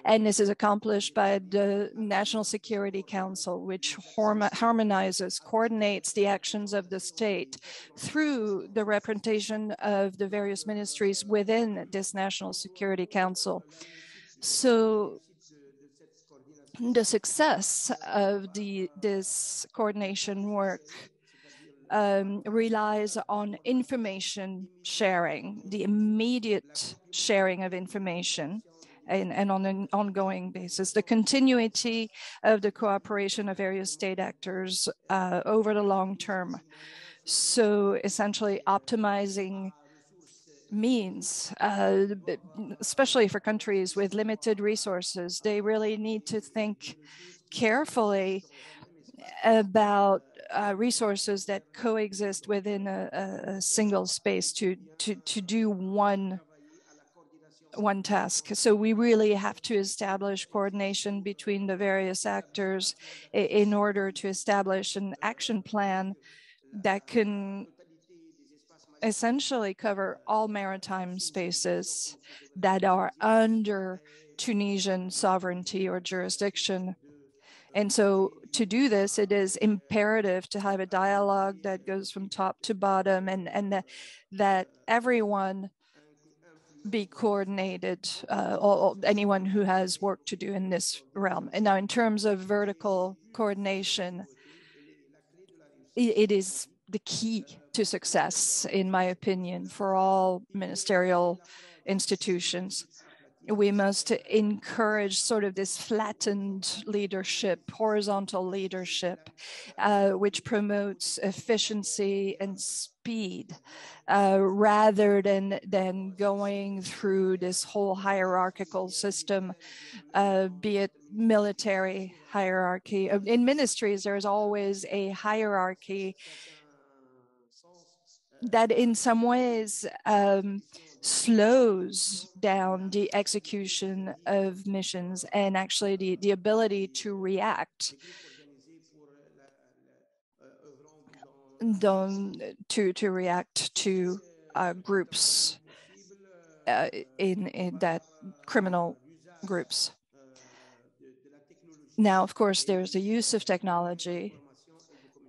and this is accomplished by the National Security Council, which harmonizes, coordinates the actions of the state through the representation of the various ministries within this National Security Council. So the success of the this coordination work um, relies on information sharing, the immediate sharing of information and, and, on an ongoing basis, the continuity of the cooperation of various state actors uh, over the long term. So essentially optimizing means, uh, especially for countries with limited resources. They really need to think carefully about uh, resources that coexist within a, a, single space to, to, to do one one task. So we really have to establish coordination between the various actors in order to establish an action plan that can essentially cover all maritime spaces that are under Tunisian sovereignty or jurisdiction. And so to do this, it is imperative to have a dialogue that goes from top to bottom and, and that, that everyone be coordinated, uh, all, anyone who has work to do in this realm. And now in terms of vertical coordination, it, it is the key to success, in my opinion, for all ministerial institutions. We must encourage sort of this flattened leadership, horizontal leadership, uh, which promotes efficiency and speed, uh, rather than, than going through this whole hierarchical system, uh, be it military hierarchy. In ministries, there's always a hierarchy that in some ways um, slows down the execution of missions and actually the, the ability to react to to react to uh, groups uh, in, in that criminal groups. Now, of course, there's the use of technology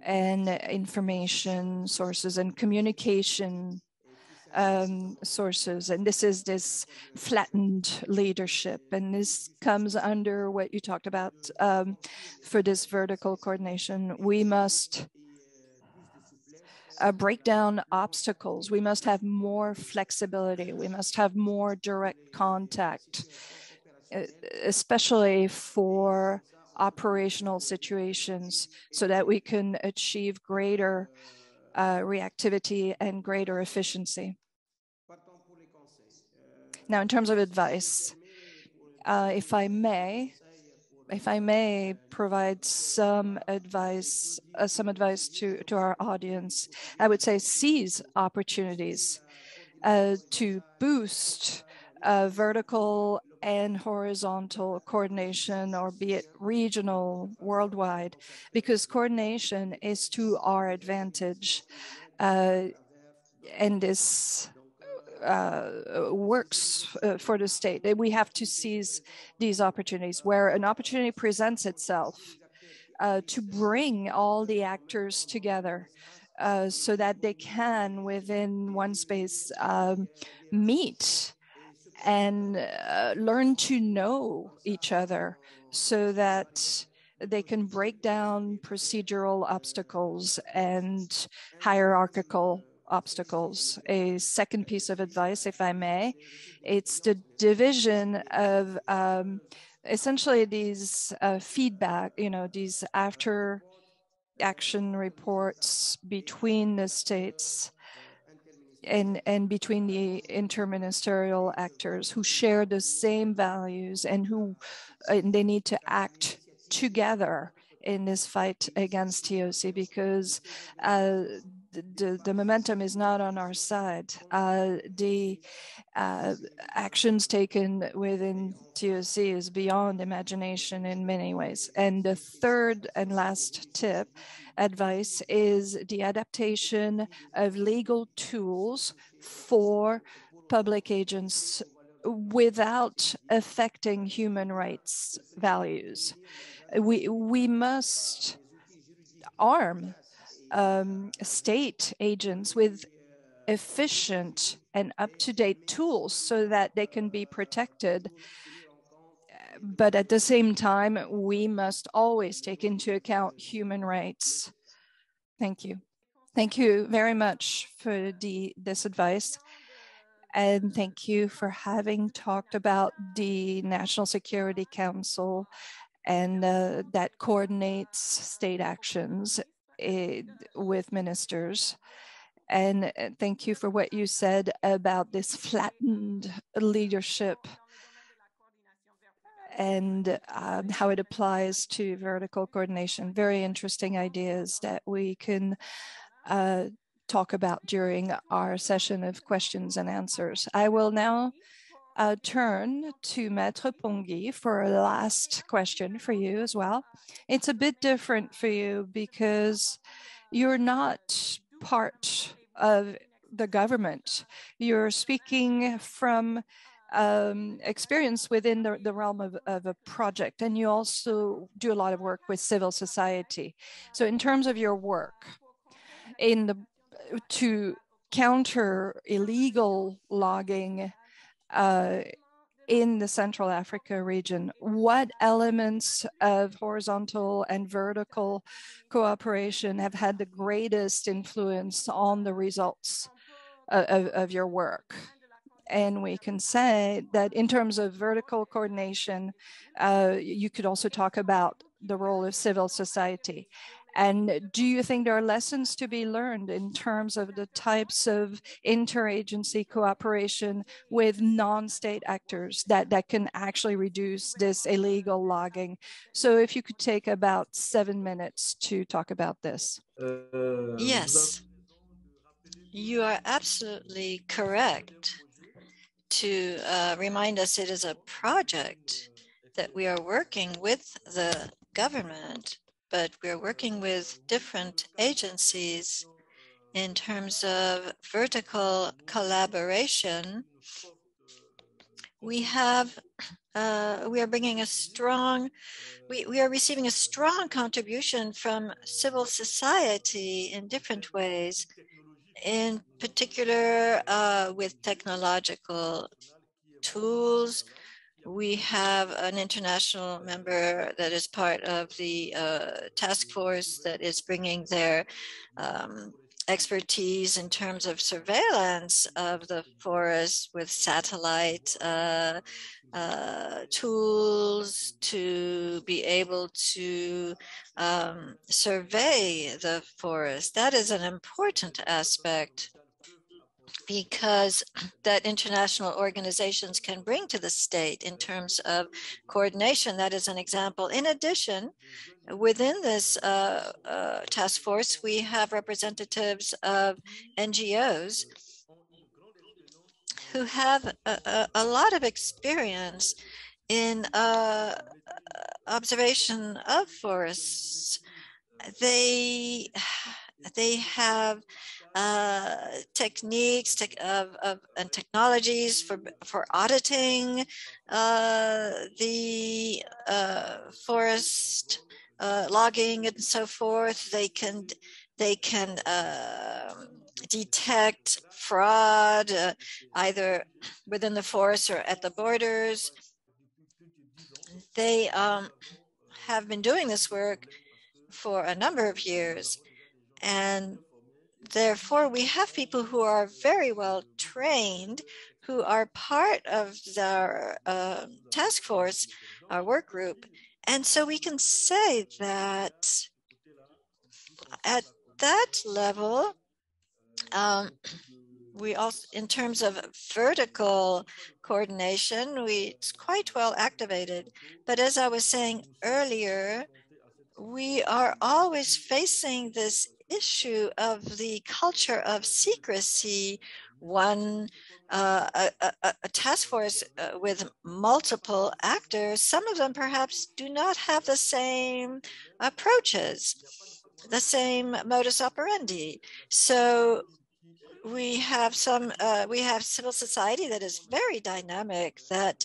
and information sources and communication um, sources. And this is this flattened leadership. And this comes under what you talked about um, for this vertical coordination. We must uh, break down obstacles. We must have more flexibility. We must have more direct contact, especially for operational situations so that we can achieve greater uh, reactivity and greater efficiency. Now, in terms of advice, uh, if I may, if I may provide some advice, uh, some advice to, to our audience, I would say seize opportunities uh, to boost uh, vertical and horizontal coordination, or be it regional, worldwide, because coordination is to our advantage. Uh, and this uh, works uh, for the state. We have to seize these opportunities where an opportunity presents itself uh, to bring all the actors together uh, so that they can, within one space, um, meet and uh, learn to know each other so that they can break down procedural obstacles and hierarchical obstacles. A second piece of advice, if I may, it's the division of um, essentially these uh, feedback, you know, these after action reports between the states and, and between the interministerial actors who share the same values and who and they need to act together in this fight against TOC because uh, the, the, momentum is not on our side. Uh, the uh, actions taken within TOC is beyond imagination in many ways. And the third and last tip, advice, is the adaptation of legal tools for public agents without affecting human rights values. We, we must arm um, state agents with efficient and up-to-date tools so that they can be protected. But at the same time, we must always take into account human rights. Thank you. Thank you very much for the, this advice. And thank you for having talked about the National Security Council and uh, that coordinates state actions with ministers. And uh, thank you for what you said about this flattened leadership and um, how it applies to vertical coordination. Very interesting ideas that we can uh, talk about during our session of questions and answers. I will now turn to Maître Pongui for a last question for you as well. It's a bit different for you because you're not part of the government. You're speaking from um, experience within the, the realm of, of, a project, and you also do a lot of work with civil society. So, in terms of your work in the to counter illegal logging uh, in the Central Africa region, what elements of horizontal and vertical cooperation have had the greatest influence on the results of, of, your work? And we can say that in terms of vertical coordination, uh, you could also talk about the role of civil society. And do you think there are lessons to be learned in terms of the types of interagency cooperation with non-state actors that, that can actually reduce this illegal logging? So if you could take about seven minutes to talk about this. Uh, yes, you are absolutely correct to uh, remind us it is a project that we are working with the government but we're working with different agencies in terms of vertical collaboration. We have, uh, we are bringing a strong, we, we are receiving a strong contribution from civil society in different ways, in particular uh, with technological tools, we have an international member that is part of the uh, task force that is bringing their um, expertise in terms of surveillance of the forest with satellite uh, uh, tools to be able to um, survey the forest. That is an important aspect because [clears throat] that international organizations can bring to the state in terms of coordination. That is an example. In addition, within this uh, uh, task force, we have representatives of NGOs who have a, a, a lot of experience in uh, observation of forests. They [sighs] they have uh, techniques te of, of, and technologies for, for auditing uh, the uh, forest uh, logging and so forth. They can they can um, detect fraud uh, either within the forest or at the borders. They um, have been doing this work for a number of years and therefore, we have people who are very well trained, who are part of the uh, task force, our work group. And so we can say that at that level, um, we also, in terms of vertical coordination, we it's quite well activated. But as I was saying earlier, we are always facing this issue of the culture of secrecy, one uh, a, a, a, task force uh, with multiple actors, some of them perhaps do not have the same approaches, the same modus operandi. So we have some, uh, we have civil society that is very dynamic that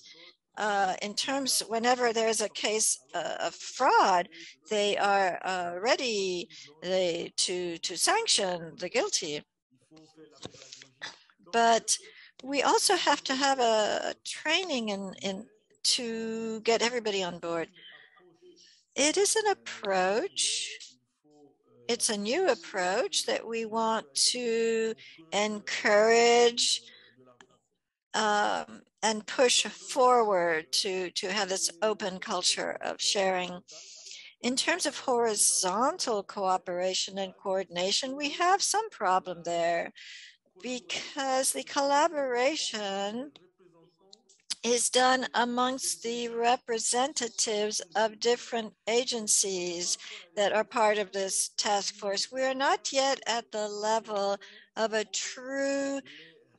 uh, in terms, whenever there's a case uh, of fraud, they are uh, ready they, to, to sanction the guilty. But we also have to have a training in, in to get everybody on board. It is an approach. It's a new approach that we want to encourage um, and push forward to, to have this open culture of sharing. In terms of horizontal cooperation and coordination, we have some problem there because the collaboration is done amongst the representatives of different agencies that are part of this task force. We are not yet at the level of a true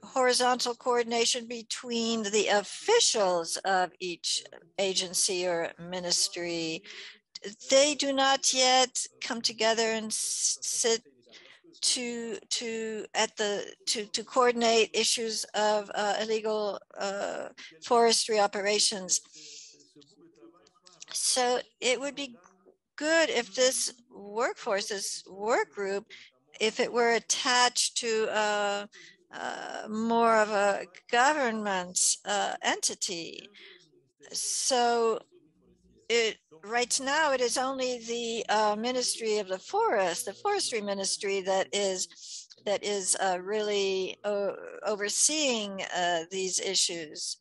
horizontal coordination between the officials of each agency or ministry. They do not yet come together and sit to to at the to to coordinate issues of uh, illegal uh, forestry operations. So it would be good if this workforce, this work group, if it were attached to uh, uh, more of a government uh, entity. So it right now it is only the uh, Ministry of the Forest, the Forestry Ministry that is that is uh, really uh, overseeing these issues.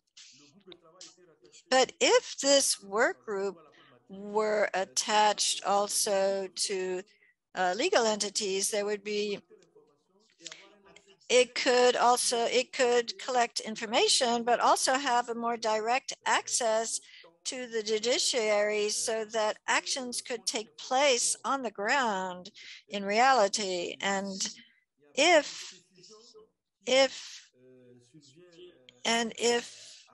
But if this work group were attached also to legal entities, there would be it could also it could collect information but also have a more direct access to the judiciary so that actions could take place on the ground in reality. And if if and if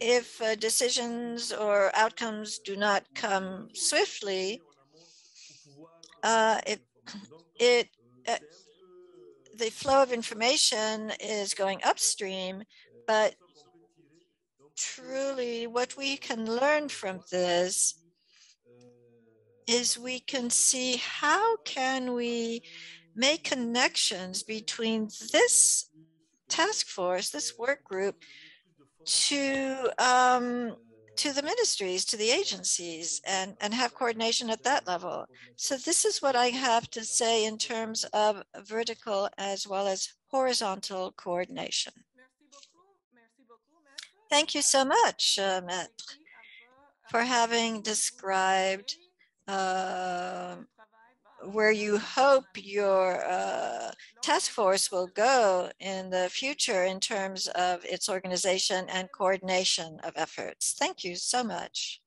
if uh, decisions or outcomes do not come swiftly uh, it it uh, the flow of information is going upstream, but truly what we can learn from this is we can see how can we make connections between this task force, this work group, to um, to the ministries, to the agencies, and, and have coordination at that level. So this is what I have to say in terms of vertical as well as horizontal coordination. Thank you so much, uh, Maître, for having described uh, where you hope your uh, task force will go in the future in terms of its organization and coordination of efforts. Thank you so much.